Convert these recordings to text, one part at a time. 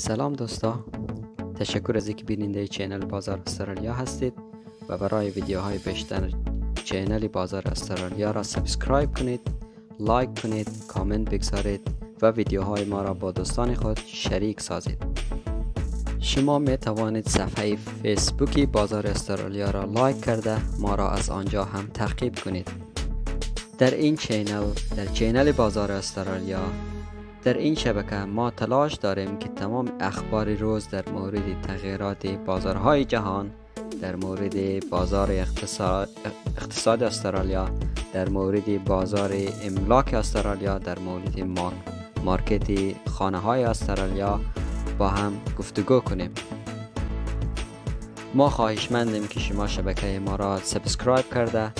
سلام دوستا. تشکر از اینکه بیننده channel بازار استرالیا هستید و برای ویدیوهای بیشتر channel بازار استرالیا را subscribe کنید لایک کنید کامنت بگذارید و ویدیوهای ما را با دوستان خود شریک سازید. شما می توانید صفحه فیسبوکی بازار استرالیا را لایک کرده ما را از آنجا هم تعقیب کنید. در این channel در channel بازار استرالیا در این شبکه ما تلاش داریم که تمام اخبار روز در مورد تغییرات بازارهای جهان در مورد بازار اقتصاد, اقتصاد استرالیا در مورد بازار املاک استرالیا در مورد market خانه های استرالیا با هم گفتگو کنیم. ما خواهشمندیم که شما شبکه ما را subscribe کرده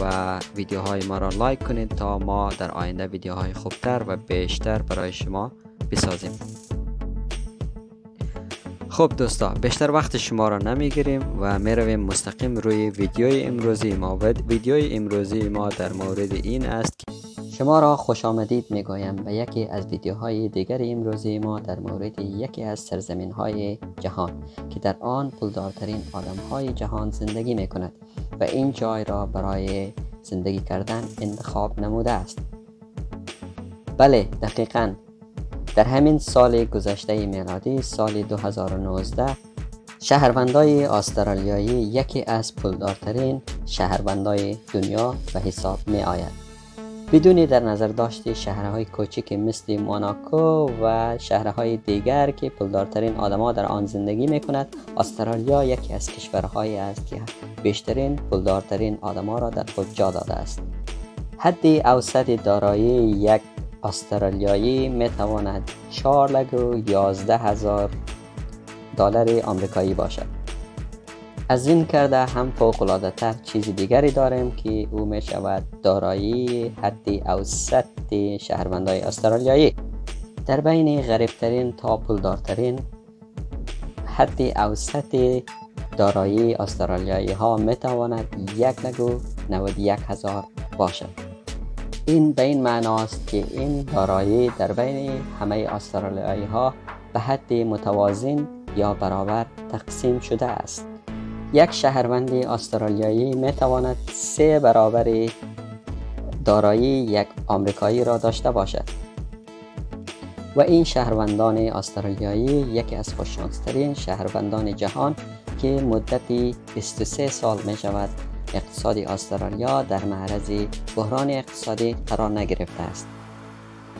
و ویدیوهای ما را لایک کنید تا ما در آینده ویدیوهای خوبتر و بیشتر برای شما بسازیم. خب دوستا بیشتر وقت شما را نمی‌گیریم و می رویم مستقیم روی ویدیوی امروزی ما. و ویدیوی امروزی ما در مورد این است که شما را خوش آمدید می گویم به یکی از ویدیوهای دیگر امروزی ما در مورد یکی از سرزمین های جهان که در آن پولدارترین آدم های جهان زندگی می کند و این جای را برای زندگی کردن انتخاب نموده است. بله دقیقا. در همین سال گذشته میلادی سال 2019 شهروندای استرالیایی یکی از پولدارترین شهروندای دنیا به حساب می آید بدون در نظر داشت شهرهای کوچک مثل موناکو و شهرهای دیگر که پولدارترین آدما در آن زندگی می کند استرالیا یکی از کشورهایی است که بیشترین پولدارترین آدما را در خود جا داده است. حد اوسط دارایی یک استرالیایی می تواند 4 و 11 هزار دلار آمریکایی باشد. از این کرده هم فوق العاده تر چیز دیگری داریم که او می شود دارایی حد اوسط شهروندای استرالیایی. در بین غریبترین تا پولدارترین حد اوسط دارایی استرالیایی ها می تواند یک نگو 91 هزار باشد. این به این معناست که این دارایی در بین همه استرالیایی ها به حد متوازن یا برابر تقسیم شده است. یک شهروند استرالیایی می تواند سه برابر دارایی یک آمریکایی را داشته باشد. و این شهروندان استرالیایی یکی از خوششانسترین شهروندان جهان که مدتی 23 سال می شود اقتصاد استرالیا در معرض بحران اقتصادی قرار نگرفته است.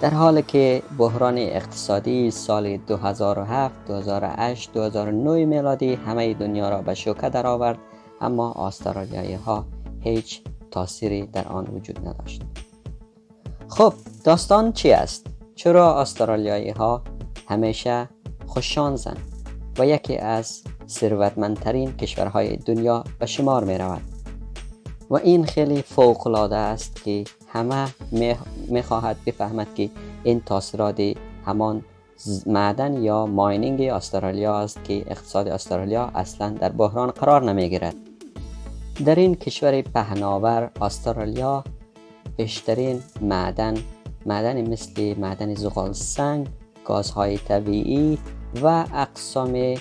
در حالی که بحران اقتصادی سال 2007 2008 2009 میلادی همه دنیا را به شوکه درآورد اما استرالیایی ها هیچ تاثیری در آن وجود نداشت. خب داستان چی است؟ چرا استرالیایی ها همیشه خوششانسند و یکی از ثروتمندترین کشورهای دنیا به شمار می رود و این خیلی فوق العاده است که همه می‌خواهد بفهمد که این تاثیرات همان معدن یا ماینینگ استرالیا است که اقتصاد استرالیا اصلا در بحران قرار نمی‌گیرد. در این کشور پهناور استرالیا بیشترین معدن معدن مثل معدن زغال سنگ گازهای طبیعی و اقسام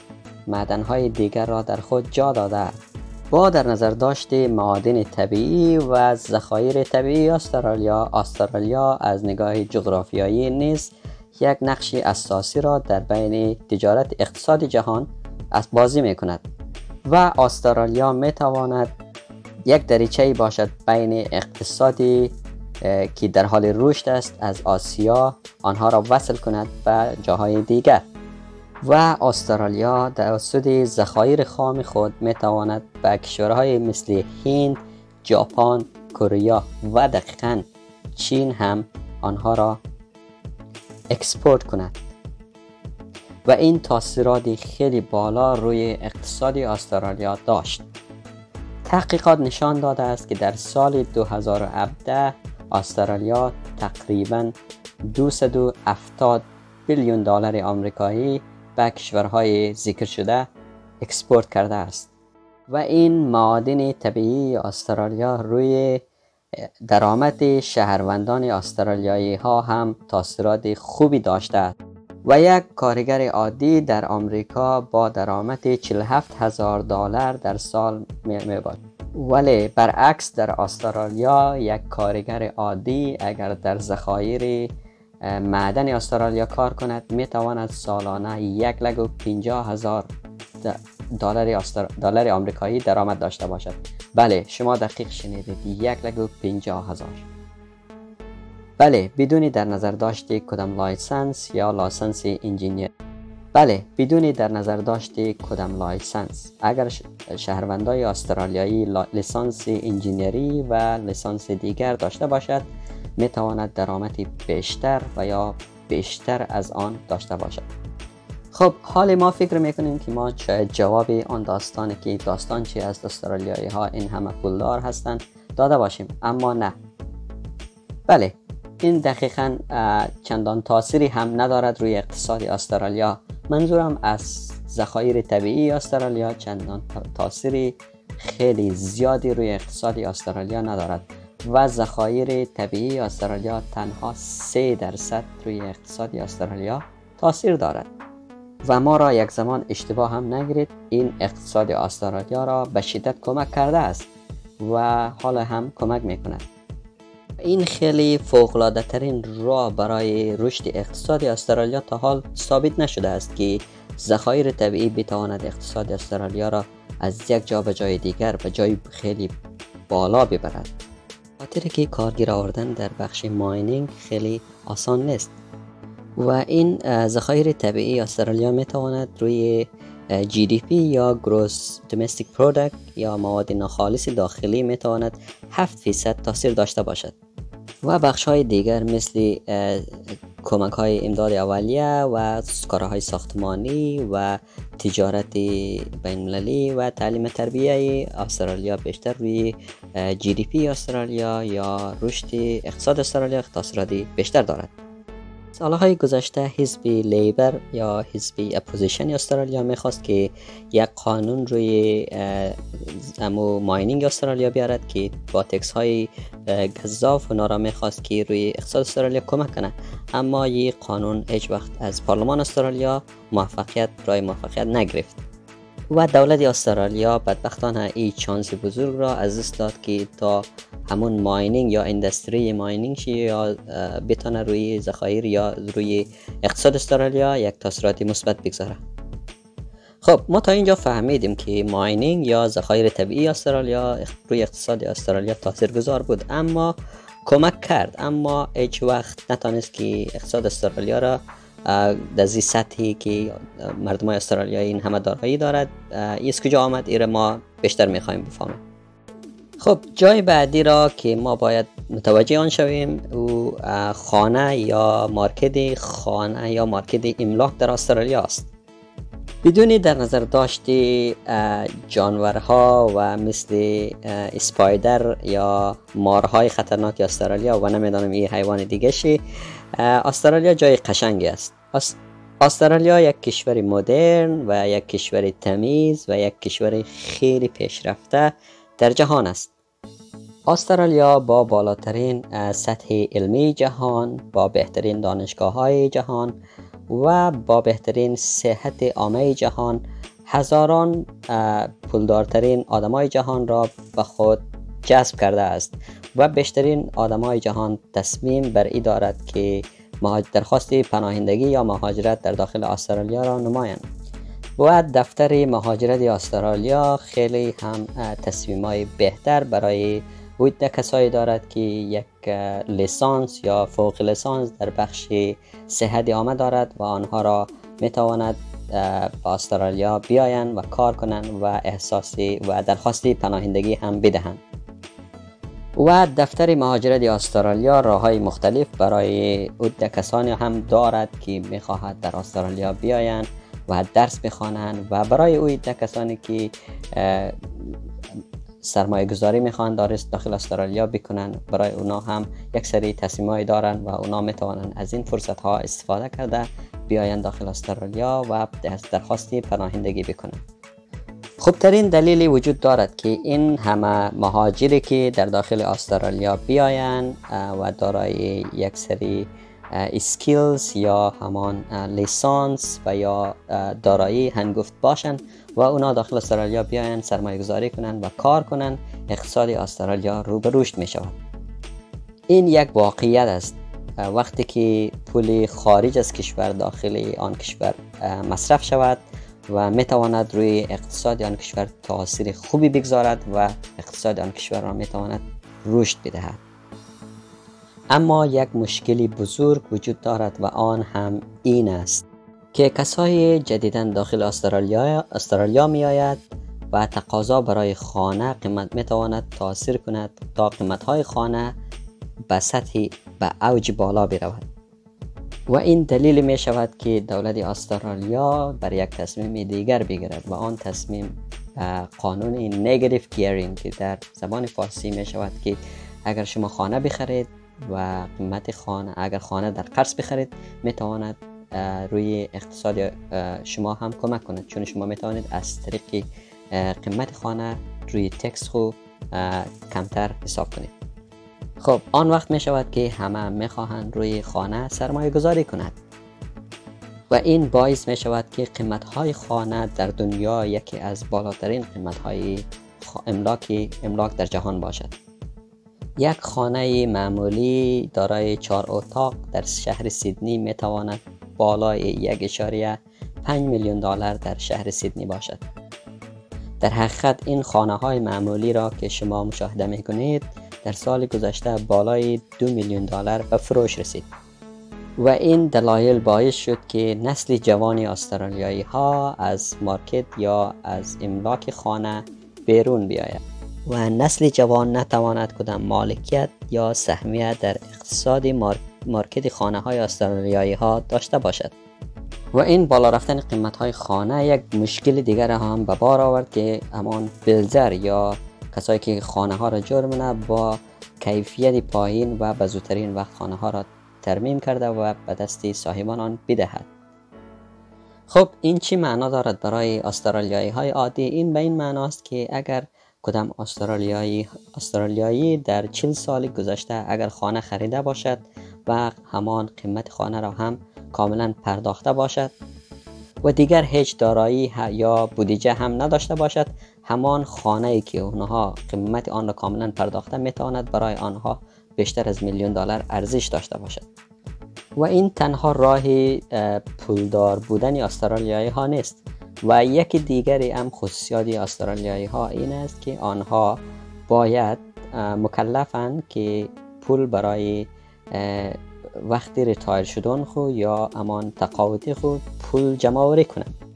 معدنهای دیگر را در خود جا داده با در نظر داشت معادن طبیعی و ذخایر طبیعی استرالیا استرالیا از نگاه جغرافیایی نیز یک نقش اساسی را در بین تجارت اقتصاد جهان از بازی می کند و استرالیا می تواند یک دریچه باشد بین اقتصادی که در حال رشد است از آسیا آنها را وصل کند به جاهای دیگر. و استرالیا توسط ذخایر خام خود می تواند به کشورهای مثل هند، ژاپن، کره و دقیقا چین هم آنها را export کند. و این تاثیرات خیلی بالا روی اقتصاد استرالیا داشت. تحقیقات نشان داده است که در سال 2017 استرالیا تقریبا 270 بیلیون دلار آمریکایی به کشورهای ذکر شده اکسپورت کرده است. و این معادن طبیعی استرالیا روی درآمد شهروندان استرالیایی ها هم تاثیرات خوبی داشته. و یک کارگر عادی در آمریکا با درآمد 47 هزار دلار در سال می باشد ولی برعکس در استرالیا یک کارگر عادی اگر در ذخایر معدن استرالیا کار کند. می تواند سالانه یک لک و پنجاه هزار دلار دلار آمریکایی درآمد داشته باشد. بله شما دقیق شنیدید. یک لک و پنجاه هزار. بله بدون در نظر داشت کدام license یا license انجینیر. بله بدون در نظر داشت کدام license. اگر شهروندای استرالیایی لیسانس انجینری و لیسانس دیگر داشته باشد می تواند درآمدی بیشتر و یا بیشتر از آن داشته باشد. خب حال ما فکر می‌کنیم که ما چه جواب آن داستانی که داستان چی از استرالیایی ها این همه پولدار هستند داده باشیم. اما نه. بله این دقیقا چندان تاثیری هم ندارد روی اقتصاد استرالیا. منظورم از ذخایر طبیعی استرالیا چندان تاثیری خیلی زیادی روی اقتصاد استرالیا ندارد. و ذخایر طبیعی استرالیا تنها 3 درصد روی اقتصاد استرالیا تاثیر دارد. و ما را یک زمان اشتباه هم نگیرید این اقتصاد استرالیا را به شدت کمک کرده است و حالا هم کمک می‌کند. این خیلی فوق ترین راه برای رشد اقتصاد استرالیا تا حال ثابت نشده است که ذخایر طبیعی بتواند اقتصاد استرالیا را از یک جا به جای دیگر به جای خیلی بالا ببرد. خاطر که کارگیر آوردن در بخش ماینینگ خیلی آسان نیست. و این ذخایر طبیعی استرالیا می تواند روی جی دی پی یا گروس دومستیک پرودکت یا مواد ناخالص داخلی می تواند 7 فیصد تاثیر داشته باشد. و بخش های دیگر مثل کمک های امداد اولیه و کارهای ساختمانی و تجارت بین و تعلیم تربیه استرالیا بیشتر روی GDP استرالیا یا رشد اقتصاد استرالیا تاثیراتی بیشتر دارد. سالهای گذشته حزب Labor یا حزب opposition استرالیا می‌خواست که یک قانون روی امو mining استرالیا بیارد که با tax های گزاف و ناروا می‌خواست که روی اقتصاد استرالیا کمک کنه. اما یک قانون هیچ وقت از پارلمان استرالیا موفقیت رای موفقیت نگرفت. و دولت استرالیا بدبختانه این چانس بزرگ را از دست داد که تا همون ماینینگ یا اندستری ماینینگ شی یا بتانه روی ذخایر یا روی اقتصاد استرالیا یک تاثیرات مثبت بگذاره. خب ما تا اینجا فهمیدیم که ماینینگ یا ذخایر طبیعی استرالیا روی اقتصاد استرالیا تاثیرگذار بود. اما کمک کرد. اما هیچ وقت نتانست که اقتصاد استرالیا را در زی سطحی که مردم استرالیا این همه دارایی دارد. از کجا آمد؟ ایره ما بیشتر می‌خوایم بفهمیم. خب جای بعدی را که ما باید متوجه آن شویم او خانه یا مارکت خانه یا مارکت املاک در استرالیا است. بدونی در نظر داشتی جانورها و مثل اسپایدر یا مارهای خطرناک استرالیا و نمی‌دانم این حیوان دیگه شی استرالیا جای قشنگی است. استرالیا یک کشور مدرن و یک کشور تمیز و یک کشور خیلی پیشرفته در جهان است. استرالیا با بالاترین سطح علمی جهان با بهترین دانشگاه های جهان و با بهترین صحت عامه جهان هزاران پولدارترین آدمای جهان را به خود جذب کرده است. و بیشترین آدمای جهان تصمیم بر ای دارد که درخواست پناهندگی یا مهاجرت در داخل استرالیا را نمایند. و دفتر مهاجرت استرالیا خیلی هم تصمیم های بهتر برای بود کسایی دارد که یک لیسانس یا فوق لیسانس در بخش صحت عامه دارد و آنها را می تواند با استرالیا بیاین و کار کنند و احساسی و درخواست پناهندگی هم بدهند. و دفتر مهاجرت استرالیا راه های مختلف برای اود کسانی هم دارد که می‌خواهد در استرالیا بیایند و درس بخوانند و برای او کسانی که سرمایه گذاری می‌خوان داخل استرالیا بکنن برای اونا هم یک سری تصمیمایی دارن و اونا می‌توانن از این فرصت ها استفاده کرده بیاین داخل استرالیا و درخواست پناهندگی بکنن خوبترین دلیلی وجود دارد که این همه مهاجری که در داخل استرالیا بیاین و دارای یک سری اسکیلز یا همان لیسانس و یا دارایی هنگفت باشند و اونا داخل استرالیا بیاین سرمایه گذاری کنن و کار کنن اقتصاد استرالیا رو به رشد می شود این یک واقعیت است. وقتی که پول خارج از کشور داخل آن کشور مصرف شود و می تواند روی اقتصاد آن کشور تاثیر خوبی بگذارد و اقتصاد آن کشور را می تواند رشد بدهد. اما یک مشکلی بزرگ وجود دارد و آن هم این است که کسای جدیدا داخل استرالیا استرالیا می آید و تقاضا برای خانه قیمت می تواند تاثیر کند تا قیمت های خانه به سطح به اوج بالا برود. و این دلیل می شود که دولت استرالیا بر یک تصمیم دیگر بگیرد و آن تصمیم قانون نگریف گیرینگ که در زبان فارسی می شود که اگر شما خانه بخرید و قیمت خانه اگر خانه در قرض بخرید می تواند روی اقتصاد شما هم کمک کند. چون شما می توانید از طریق قیمت خانه روی تکس خو کمتر حساب کنید. خب آن وقت می شود که همه می خواهند روی خانه سرمایه گذاری کند و این باعث می شود که قیمت های خانه در دنیا یکی از بالاترین قیمت های املاک املاک در جهان باشد. یک خانه معمولی دارای چهار اتاق در شهر سیدنی می تواند بالای یک اشاریه 5 میلیون دلار در شهر سیدنی باشد. در حقیقت این خانه های معمولی را که شما مشاهده می کنید در سال گذشته بالای دو میلیون دلار به فروش رسید و این دلایل باعث شد که نسل جوانی استرالیایی ها از مارکت یا از املاک خانه بیرون بیاید و نسل جوان نتواند کدام مالکیت یا سهمیت در اقتصاد مارکت خانه های استرالیایی ها داشته باشد. و این بالا رفتن قیمت های خانه یک مشکل دیگر هم به بار آورد که همان بلزر یا کسایی که خانه ها را جرمنه با کیفیت پایین و به زودترین وقت خانه ها را ترمیم کرده و به دست صاحبان آن بدهد. خب این چی معنا دارد برای استرالیایی های عادی؟ این به این معناست که اگر کدام استرالیایی استرالیایی در چل سال گذشته اگر خانه خریده باشد و همان قیمت خانه را هم کاملا پرداخته باشد و دیگر هیچ دارایی یا بودجه هم نداشته باشد همان خانه ای که اونها قیمت آن را کاملا پرداخته می‌تواند برای آنها بیشتر از میلیون دلار ارزش داشته باشد. و این تنها راه پولدار بودن استرالیایی ها نیست. و یکی دیگری هم خصوصیات استرالیایی ها این است که آنها باید مکلفن که پول برای وقتی retire شدن خو یا همان تقاعدی خو پول جمع آوری کنند.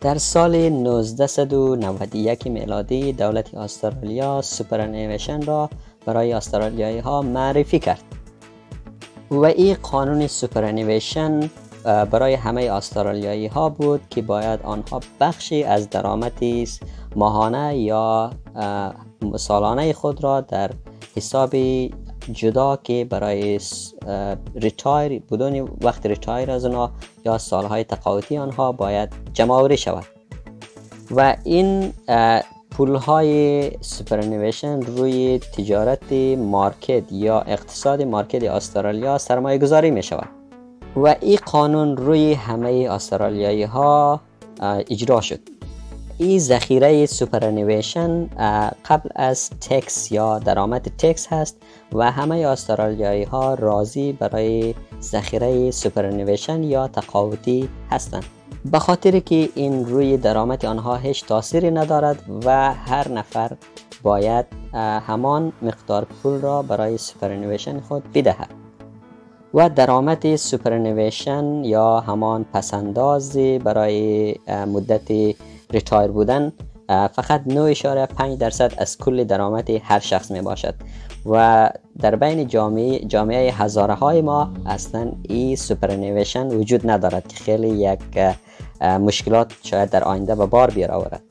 در سال 1991 میلادی دولت استرالیا superannuation را برای استرالیایی ها معرفی کرد. و این قانون superannuation برای همه استرالیایی ها بود که باید آنها بخشی از درآمد ماهانه یا سالانه خود را در حساب جدا که برای retire بودن وقت retire از آنها یا سالهای تقاعدی آنها باید جمع شود. و این پول های superannuation روی تجارت market یا اقتصاد market استرالیا سرمایه گذاری می شود و این قانون روی همه استرالیایی ها اجرا شد. این ذخیره superannuation قبل از tax یا درآمد tax هست و همه استرالیایی ها راضی برای ذخیره superannuation یا تقاعدی هستند به خاطر که این روی درآمد آنها هیچ تاثیری ندارد و هر نفر باید همان مقدار پول را برای superannuation خود بدهد. و درآمد superannuation یا همان پس‌انداز برای مدت retire بودن فقط 9.5 درصد از کل درآمد هر شخص می باشد. و در بین جامعه جامعه هزاره های ما اصلا این سوپرانیویشن وجود ندارد که خیلی یک مشکلات شاید در آینده به بار بیاورد.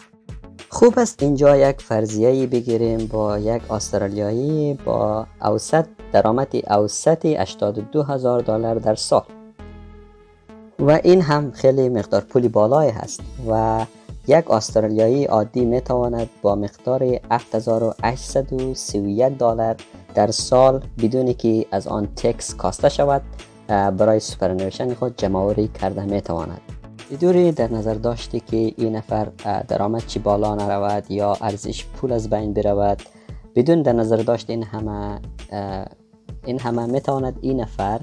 خوب است اینجا یک فرضیه بگیریم با یک استرالیایی با اوسط درآمد اوسط 82 هزار دلار در سال. و این هم خیلی مقدار پولی بالای هست. و یک استرالیایی عادی می تواند با مقدار 7831 دلار در سال بدون که از آن tax کاسته شود برای superannuation خود جمع آوری کرده می تواند بدون در نظر داشت که این نفر درآمد چی بالا نرود یا ارزش پول از بین برود؟ بدون در نظر داشت این همه این همه می تواند این نفر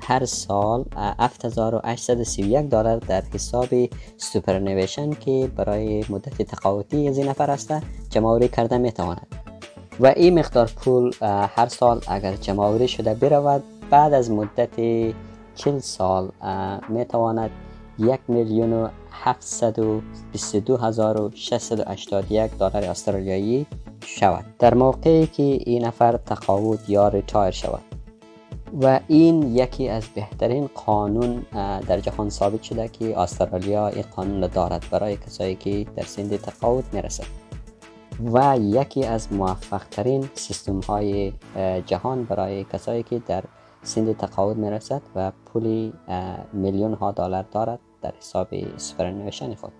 هر سال 7831 دلار در حساب superannuation که برای مدت تقاعدی از این نفر است جمع‌آوری کرده می تواند و این مقدار پول هر سال اگر جمع‌آوری شده برود بعد از مدت 40 سال می تواند یک میلیون و دلار استرالیایی شود. در موقعی که این نفر تقاعد یا retire شود. و این یکی از بهترین قانون در جهان ثابت شده که استرالیا این قانون دارد برای کسایی که در سن تقاعد می‌رسد. و یکی از موفق ترین سیستم های جهان برای کسایی که در سن تقاعد می‌رسد و پولی میلیون ها دلار دارد در حساب superannuation خود.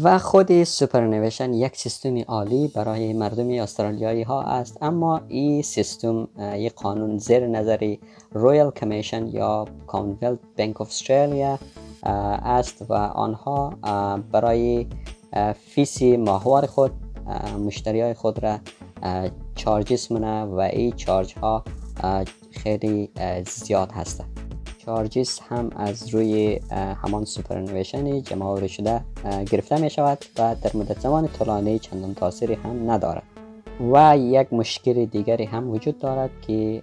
و خود superannuation یک سیستم عالی برای مردم استرالیایی ها است. اما این سیستم یک قانون زیر نظری Royal Commission یا Commonwealth Bank of Australia است و آنها برای fees ی ماهوار خود مشتری های خود را charge می‌کنه و این charge ها خیلی زیاد هستند. charges هم از روی همان superannuation جمع شده گرفته می شود و در مدت زمان طولانی چندان تاثیری هم ندارد. و یک مشکل دیگری هم وجود دارد که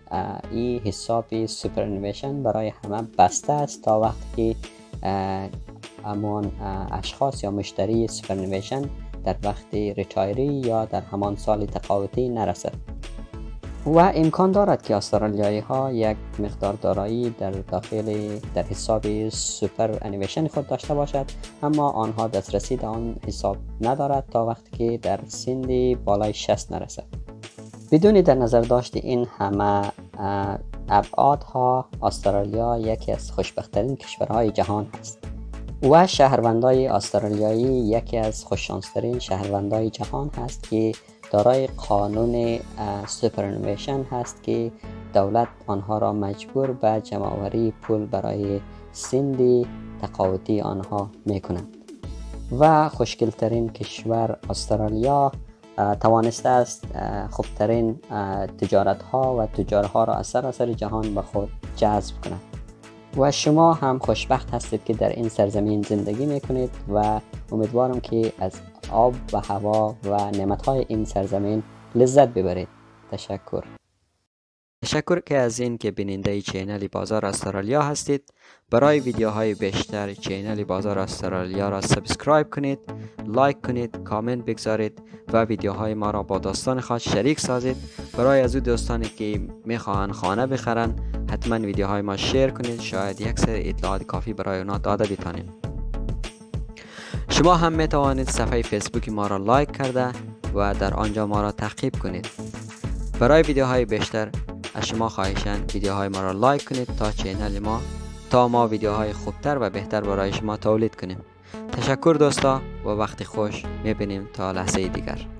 این حساب superannuation برای همه بسته است تا وقتی همان اشخاص یا مشتری superannuation در وقت retire ی یا در همان سال تقاعدی نرسد. و امکان دارد که استرالیایی ها یک مقدار دارایی در داخل در حساب superannuation خود داشته باشد اما آنها دسترسی به آن حساب ندارد تا وقتی که در سن بالای 60 نرسد. بدون در نظر داشت این همه ابعادها استرالیا یکی از خوشبختترین کشورهای جهان است. و شهروندای استرالیایی یکی از خوششانسترین شهروندای جهان هست که دارای قانون superannuation هست که دولت آنها را مجبور به جمع‌آوری پول برای سن تقاعدی آنها می کنند و خوشگلترین کشور استرالیا توانسته است خوبترین تجارت ها و تجارها را از سراسر جهان به خود جذب کند. و شما هم خوشبخت هستید که در این سرزمین زندگی می کنید و امیدوارم که از آب و هوا و های این سرزمین لذت ببرید. تشکر. تشکر که از این که بیننده channel بازار استرالیا هستید. برای ویدیوهای بیشتر channel بازار استرالیا را subscribe کنید like کنید کامنت بگذارید و ویدیوهای ما را با دوستان خود شریک سازید. برای از او دوستانی که می‌خواهند خانه بخرن حتما ویدیوهای ما share کنید. شاید یک سر اطلاعات کافی برای اونا داده بتانیم. شما هم می توانید صفحه فیسبوک ما را like کرده و در آنجا ما را تعقیب کنید. برای ویدیوهای بیشتر از شما خواهشاً ویدیوهای ما را like کنید تا channel ما تا ما ویدیوهای خوبتر و بهتر برای شما تولید کنیم. تشکر دوستا. و وقت خوش می‌بینیم تا لحظه دیگر.